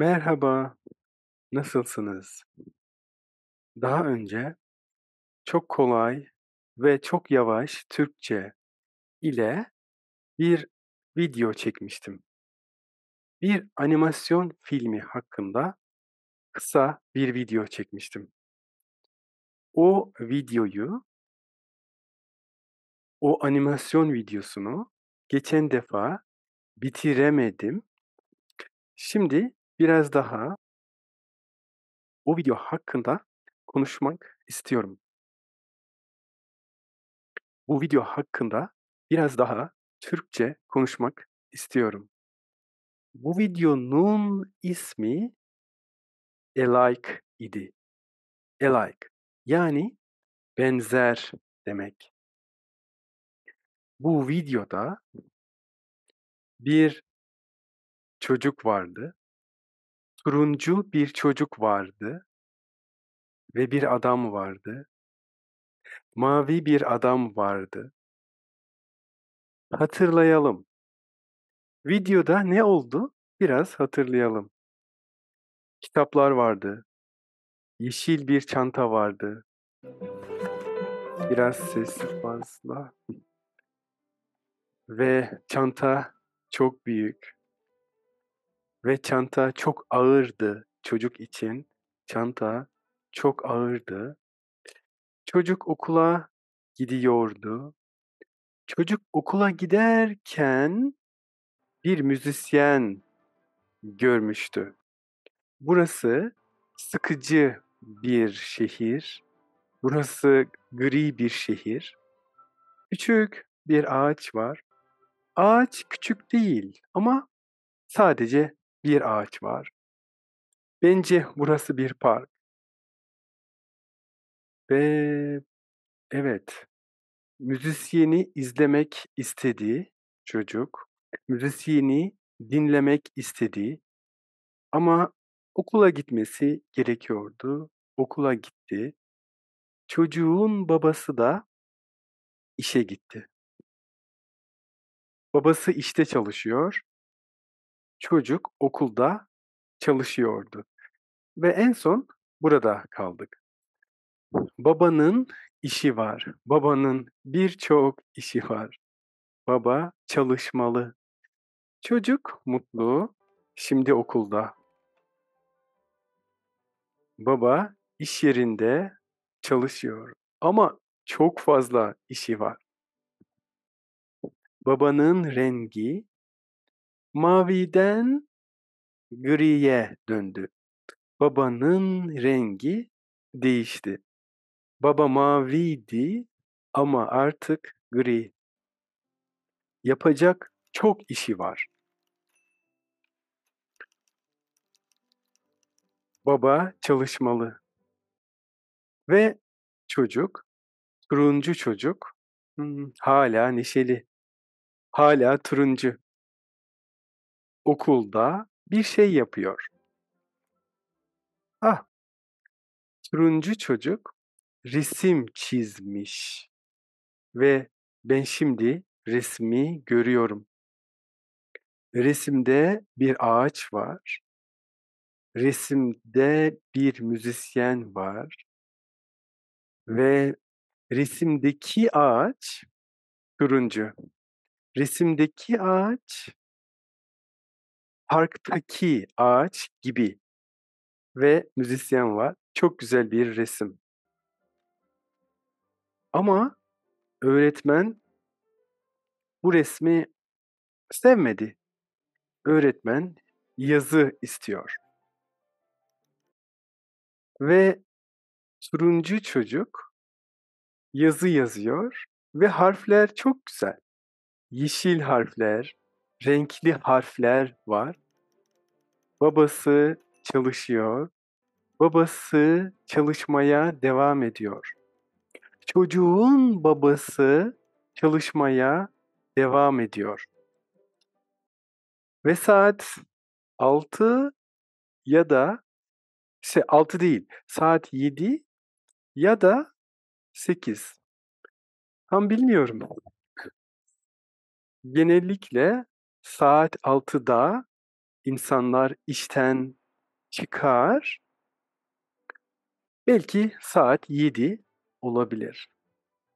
Merhaba, nasılsınız? Daha önce çok kolay ve çok yavaş Türkçe ile bir video çekmiştim. Bir animasyon filmi hakkında kısa bir video çekmiştim. O videoyu, o animasyon videosunu geçen defa bitiremedim. Şimdi biraz daha o video hakkında konuşmak istiyorum. Bu video hakkında biraz daha Türkçe konuşmak istiyorum. Bu videonun ismi Alike idi. Alike yani benzer demek. Bu videoda bir çocuk vardı. Turuncu bir çocuk vardı ve bir adam vardı. Mavi bir adam vardı. Hatırlayalım. Videoda ne oldu? Biraz hatırlayalım. Kitaplar vardı. Yeşil bir çanta vardı. Biraz ses fazla. Ve çanta çok büyük. Ve çanta çok ağırdı çocuk için. Çanta çok ağırdı. Çocuk okula gidiyordu. Çocuk okula giderken bir müzisyen görmüştü. Burası sıkıcı bir şehir. Burası gri bir şehir. Küçük bir ağaç var. Ağaç küçük değil ama sadece bir ağaç var. Bence burası bir park. Ve evet, müzisyeni izlemek istedi çocuk. Müzisyeni dinlemek istedi. Ama okula gitmesi gerekiyordu. Okula gitti. Çocuğun babası da işe gitti. Babası işte çalışıyor. Çocuk okulda çalışıyordu. Ve en son burada kaldık. Babanın işi var. Babanın birçok işi var. Baba çalışmalı. Çocuk mutlu. Şimdi okulda. Baba iş yerinde çalışıyor ama çok fazla işi var. Babanın rengi maviden griye döndü. Babanın rengi değişti. Baba maviydi ama artık gri. Yapacak çok işi var. Baba çalışmalı. Ve çocuk, turuncu çocuk, hmm, hala neşeli. Hala turuncu. Okulda bir şey yapıyor. Ah, turuncu çocuk resim çizmiş ve ben şimdi resmi görüyorum. Resimde bir ağaç var. Resimde bir müzisyen var ve resimdeki ağaç turuncu. Resimdeki ağaç parktaki ağaç gibi ve müzisyen var. Çok güzel bir resim. Ama öğretmen bu resmi sevmedi. Öğretmen yazı istiyor. Ve turuncu çocuk yazı yazıyor ve harfler çok güzel. Yeşil harfler, renkli harfler var. Babası çalışıyor. Babası çalışmaya devam ediyor. Çocuğun babası çalışmaya devam ediyor. Ve saat 6 ya da işte 6 değil, saat 7 ya da 8. Tam bilmiyorum. Genellikle saat 6'da insanlar işten çıkar. Belki saat 7 olabilir.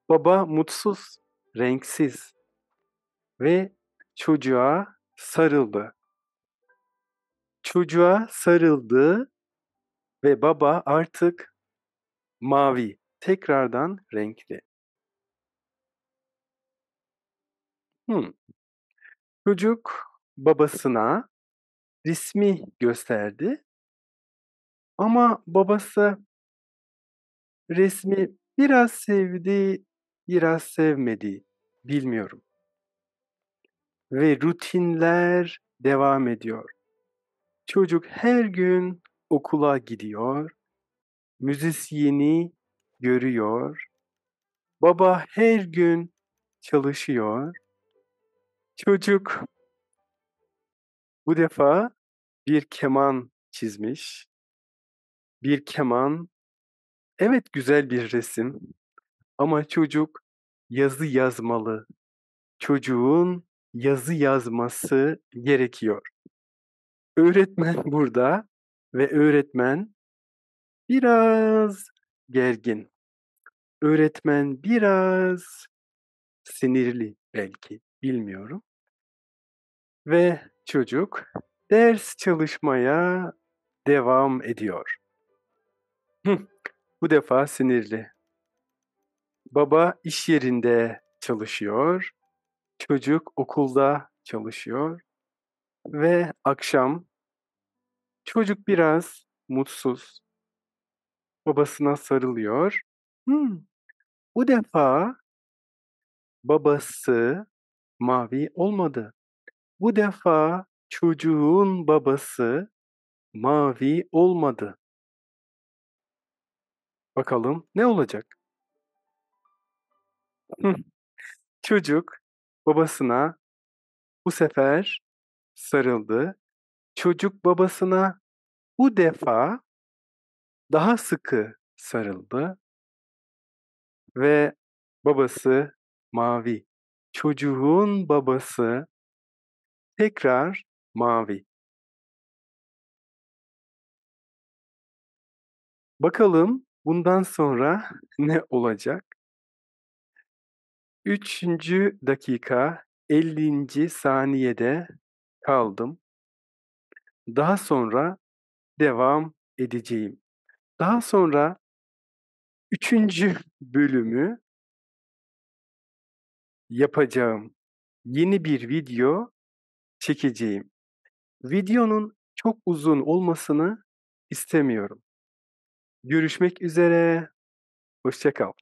Baba mutsuz, renksiz ve çocuğa sarıldı. Çocuğa sarıldı ve baba artık mavi, tekrardan renkli. Hımm. Çocuk babasına resmi gösterdi ama babası resmi biraz sevdi, biraz sevmedi, bilmiyorum. Ve rutinler devam ediyor. Çocuk her gün okula gidiyor, müzisyeni görüyor, baba her gün çalışıyor. Çocuk bu defa bir keman çizmiş. Bir keman, evet güzel bir resim ama çocuk yazı yazmalı. Çocuğun yazı yazması gerekiyor. Öğretmen burada ve öğretmen biraz gergin. Öğretmen biraz sinirli belki, bilmiyorum. Ve çocuk ders çalışmaya devam ediyor. Bu defa sinirli. Baba iş yerinde çalışıyor, çocuk okulda çalışıyor ve akşam çocuk biraz mutsuz. Babasına sarılıyor. Hımm, bu defa babası mavi olmadı. Bu defa çocuğun babası mavi olmadı. Bakalım ne olacak? Çocuk babasına bu sefer sarıldı. Çocuk babasına bu defa daha sıkı sarıldı ve babası mavi. Çocuğun babası tekrar mavi. Bakalım bundan sonra ne olacak? 3. dakika 50. saniyede kaldım. Daha sonra devam edeceğim. Daha sonra 3. bölümü yapacağım. Yeni bir video çekeceğim. Videonun çok uzun olmasını istemiyorum. Görüşmek üzere, hoşça kal.